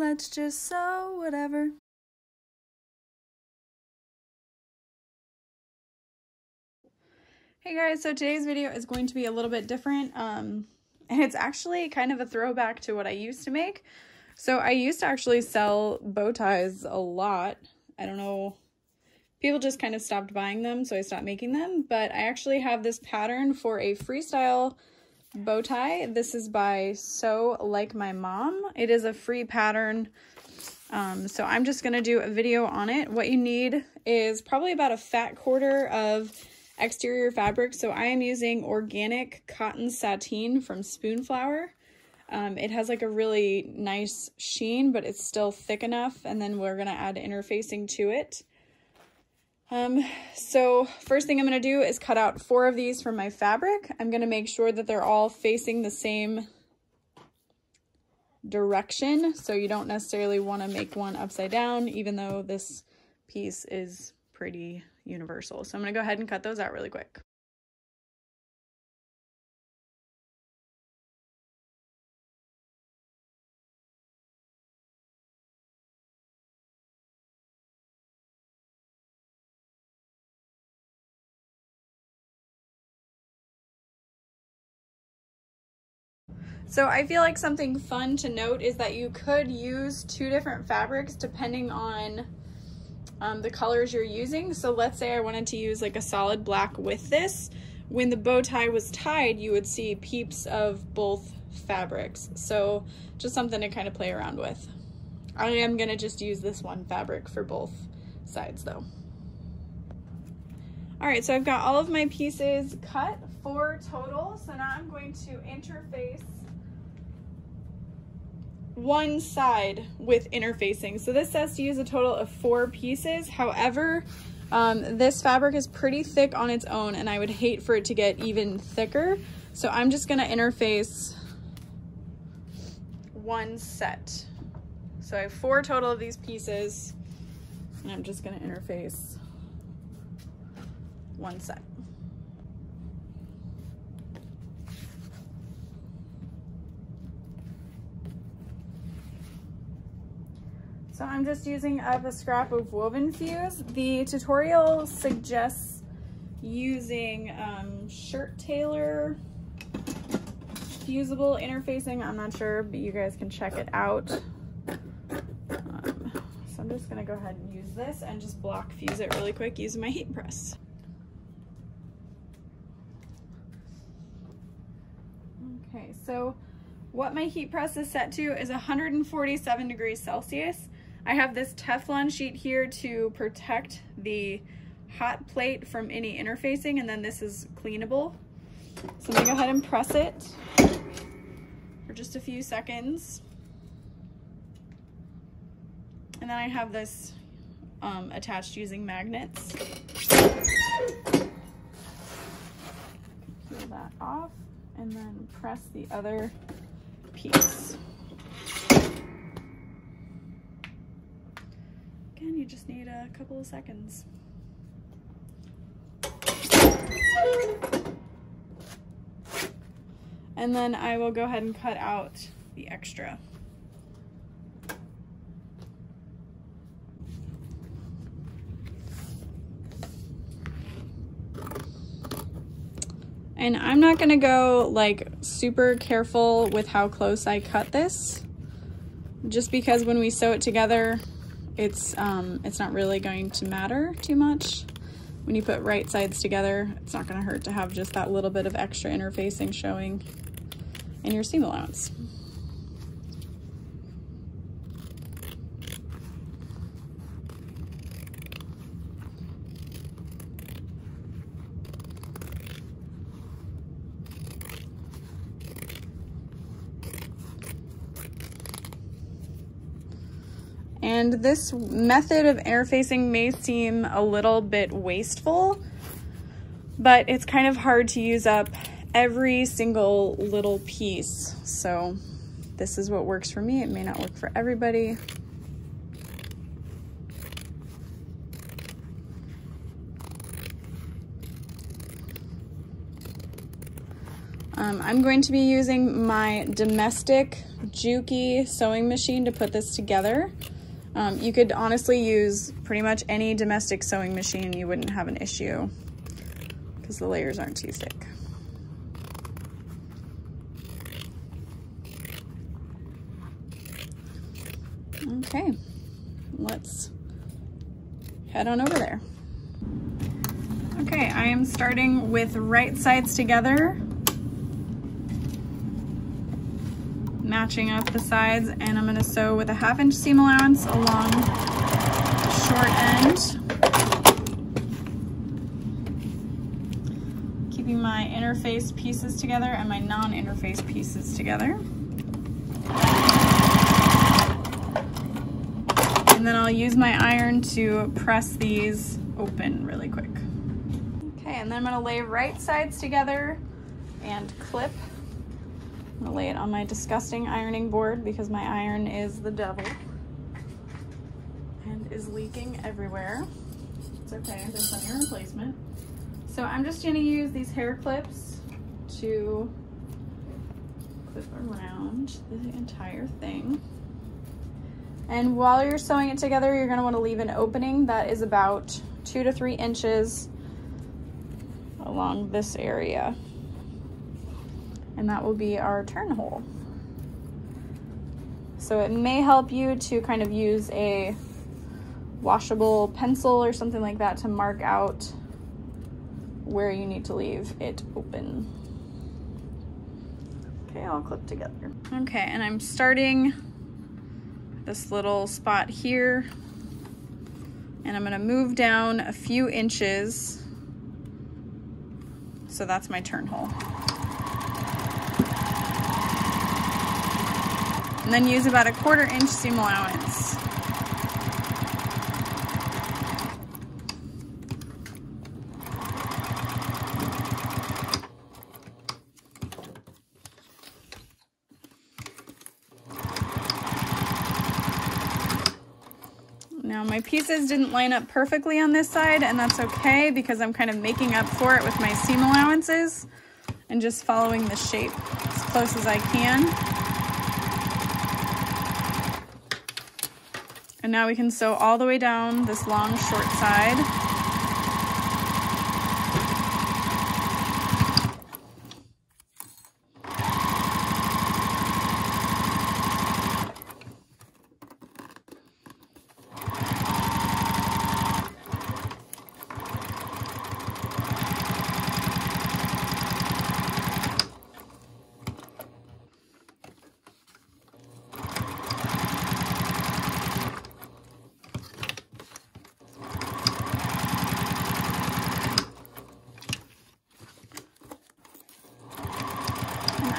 let's just sew whatever. Hey guys, so today's video is going to be a little bit different. Um, and it's actually kind of a throwback to what I used to make. So I used to actually sell bow ties a lot. I don't know, people just kind of stopped buying them, so I stopped making them. But I actually have this pattern for a freestyle bow tie. This is by Sew Like My Mom. It is a free pattern. Um, so I'm just going to do a video on it. What you need is probably about a fat quarter of exterior fabric. So I am using organic cotton sateen from Spoonflower. Um, it has like a really nice sheen, but it's still thick enough. And then we're going to add interfacing to it. Um, so first thing I'm going to do is cut out four of these from my fabric. I'm going to make sure that they're all facing the same direction. So you don't necessarily want to make one upside down, even though this piece is pretty universal. So I'm going to go ahead and cut those out really quick. So I feel like something fun to note is that you could use two different fabrics depending on um, the colors you're using. So let's say I wanted to use like a solid black with this. When the bow tie was tied, you would see peeps of both fabrics. So just something to kind of play around with. I am gonna just use this one fabric for both sides though. All right, so I've got all of my pieces cut, four total. So now I'm going to interface one side with interfacing. So this says to use a total of four pieces. However, um, this fabric is pretty thick on its own and I would hate for it to get even thicker. So I'm just gonna interface one set. So I have four total of these pieces and I'm just gonna interface one set. So I'm just using up a scrap of woven fuse. The tutorial suggests using um, shirt tailor fusible interfacing. I'm not sure, but you guys can check it out. Um, so I'm just gonna go ahead and use this and just block fuse it really quick using my heat press. Okay, so what my heat press is set to is 147 degrees Celsius. I have this Teflon sheet here to protect the hot plate from any interfacing and then this is cleanable. So I'm gonna go ahead and press it for just a few seconds. And then I have this um, attached using magnets. Peel that off and then press the other piece. Again, you just need a couple of seconds. And then I will go ahead and cut out the extra. And I'm not gonna go like super careful with how close I cut this, just because when we sew it together, it's, um, it's not really going to matter too much. When you put right sides together, it's not gonna hurt to have just that little bit of extra interfacing showing in your seam allowance. And this method of interfacing may seem a little bit wasteful, but it's kind of hard to use up every single little piece. So this is what works for me. It may not work for everybody. Um, I'm going to be using my domestic Juki sewing machine to put this together. Um, you could honestly use pretty much any domestic sewing machine. You wouldn't have an issue because the layers aren't too thick. Okay, let's head on over there. Okay, I am starting with right sides together, matching up the sides, and I'm gonna sew with a half inch seam allowance along the short end. Keeping my interface pieces together and my non-interface pieces together. And then I'll use my iron to press these open really quick. Okay, and then I'm gonna lay right sides together and clip. I'm gonna lay it on my disgusting ironing board because my iron is the devil and is leaking everywhere. It's okay, there's plenty of replacement. So I'm just gonna use these hair clips to clip around the entire thing. And while you're sewing it together, you're gonna wanna leave an opening that is about two to three inches along this area. And that will be our turn hole. So it may help you to kind of use a washable pencil or something like that to mark out where you need to leave it open. Okay, I'll clip together. Okay, and I'm starting this little spot here. And I'm gonna move down a few inches. So that's my turn hole. And then use about a quarter inch seam allowance. Now my pieces didn't line up perfectly on this side and that's okay because I'm kind of making up for it with my seam allowances and just following the shape as close as I can. And now we can sew all the way down this long short side.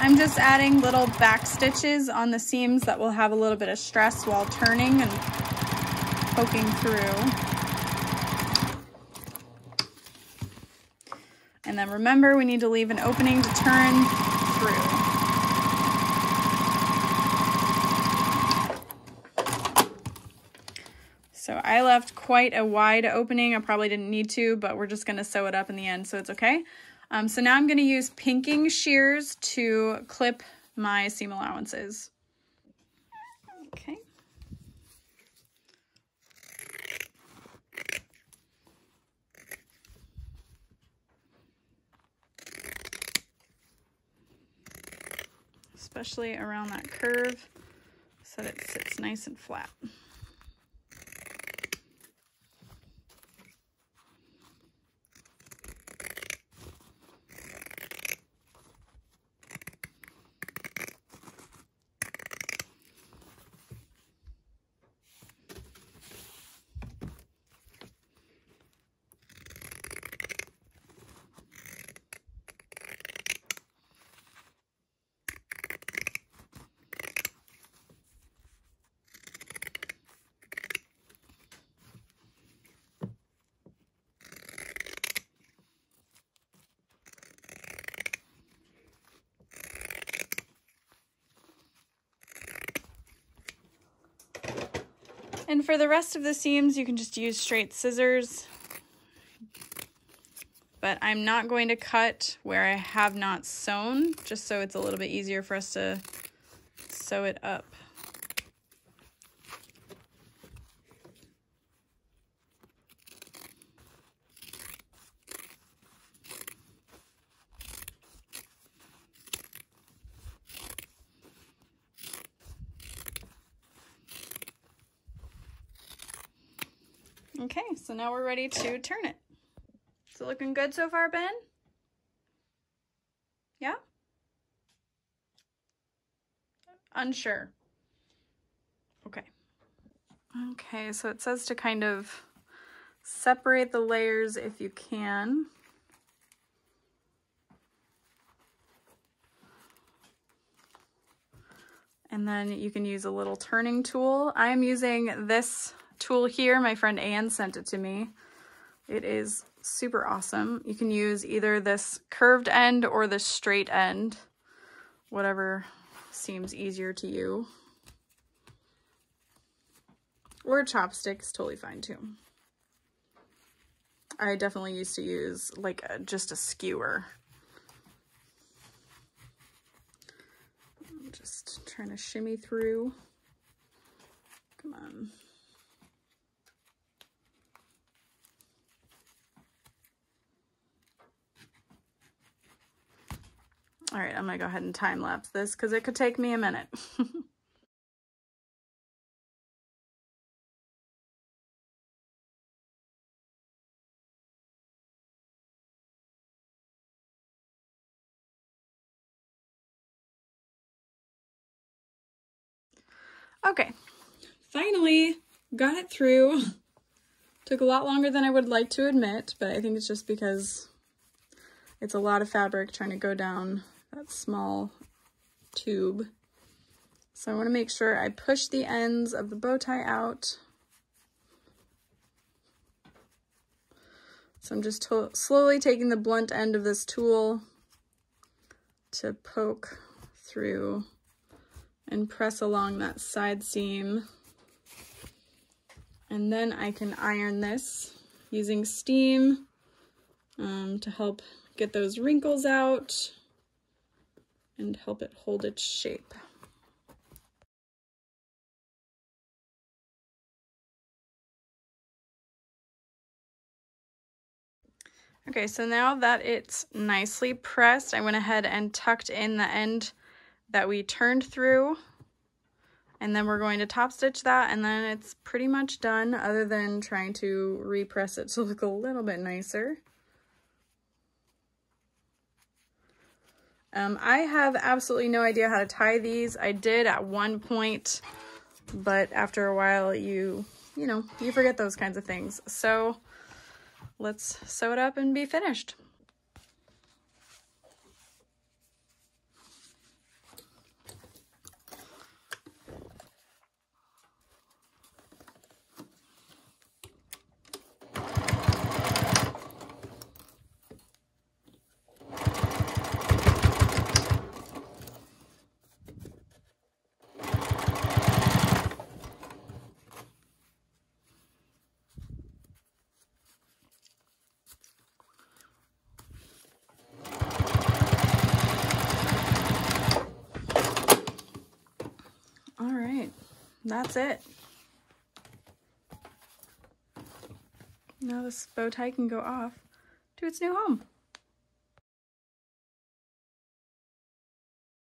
I'm just adding little back stitches on the seams that will have a little bit of stress while turning and poking through. And then remember, we need to leave an opening to turn through. So I left quite a wide opening. I probably didn't need to, but we're just gonna sew it up in the end, so it's okay. Um, so now I'm going to use pinking shears to clip my seam allowances. Okay. Especially around that curve so that it sits nice and flat. And for the rest of the seams, you can just use straight scissors. but I'm not going to cut where I have not sewn, just so it's a little bit easier for us to sew it up. Okay, so now we're ready to turn it. Is it looking good so far, Ben? Yeah? Unsure. Okay. Okay, so it says to kind of separate the layers if you can. And then you can use a little turning tool. I'm using this tool here. My friend Anne sent it to me. It is super awesome. You can use either this curved end or the straight end, whatever seems easier to you. Or chopsticks, totally fine too. I definitely used to use like a, just a skewer. I'm just trying to shimmy through. Come on. All right, I'm gonna go ahead and time lapse this because it could take me a minute. okay, finally got it through. Took a lot longer than I would like to admit, but I think it's just because it's a lot of fabric trying to go down that small tube. So I want to make sure I push the ends of the bow tie out. So I'm just slowly taking the blunt end of this tool to poke through and press along that side seam. And then I can iron this using steam um, to help get those wrinkles out and help it hold its shape. Okay, so now that it's nicely pressed, I went ahead and tucked in the end that we turned through. And then we're going to top stitch that and then it's pretty much done other than trying to repress it to look a little bit nicer. Um, I have absolutely no idea how to tie these. I did at one point, but after a while you, you know, you forget those kinds of things. So let's sew it up and be finished. That's it. Now this bow tie can go off to its new home.